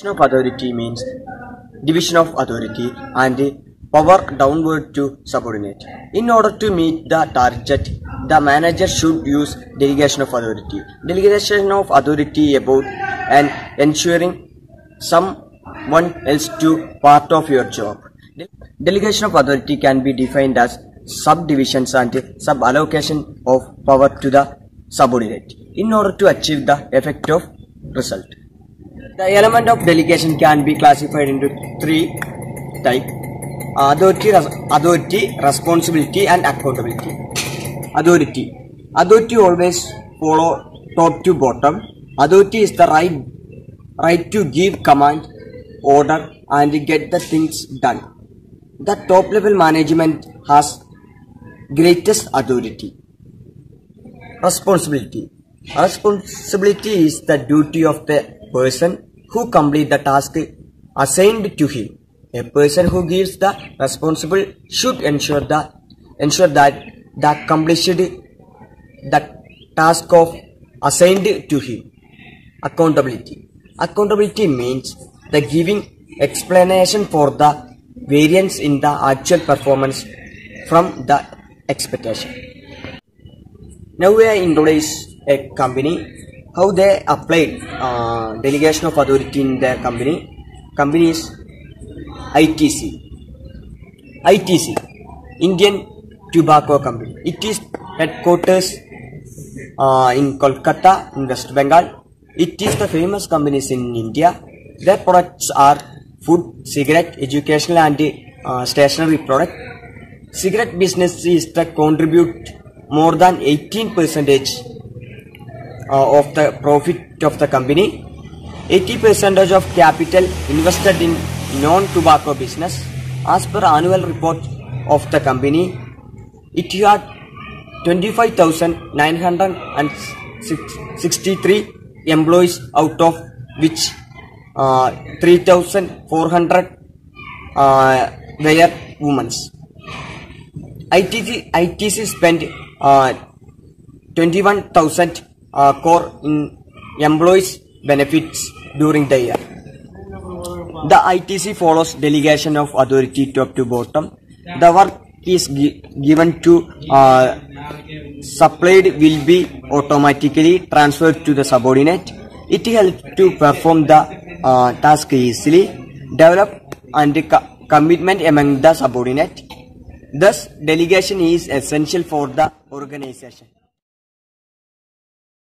Division of authority means division of authority and power downward to subordinate. In order to meet the target, the manager should use delegation of authority. Delegation of authority about and ensuring someone else to part of your job. Delegation of authority can be defined as subdivisions and suballocation of power to the subordinate in order to achieve the effect of result. The element of delegation can be classified into three types authority, authority, responsibility, and accountability. Authority. Authority always follow top to bottom. Authority is the right right to give command, order, and get the things done. The top level management has greatest authority. Responsibility. Responsibility is the duty of the person who complete the task assigned to him. A person who gives the responsible should ensure the ensure that the accomplished the task of assigned to him. Accountability. Accountability means the giving explanation for the variance in the actual performance from the expectation. Now we are introduce a company how they applied uh, delegation of authority in their company. Company is ITC. ITC, Indian Tobacco Company. It is headquarters uh, in Kolkata, in West Bengal. It is the famous companies in India. Their products are food, cigarette, educational and uh, stationery product. Cigarette business is the contribute more than 18 percentage uh, of the profit of the company. 80 percentage of capital invested in non-tobacco business. As per annual report of the company, it had 25,963 employees out of which uh, 3,400 uh, were women. ITC, ITC spent uh, 21,000 uh, core employees benefits during the year. The ITC follows delegation of authority top to bottom. The work is gi- given to uh, supplied will be automatically transferred to the subordinate. It helps to perform the uh, task easily, develop and co- commitment among the subordinate. Thus, delegation is essential for the organization.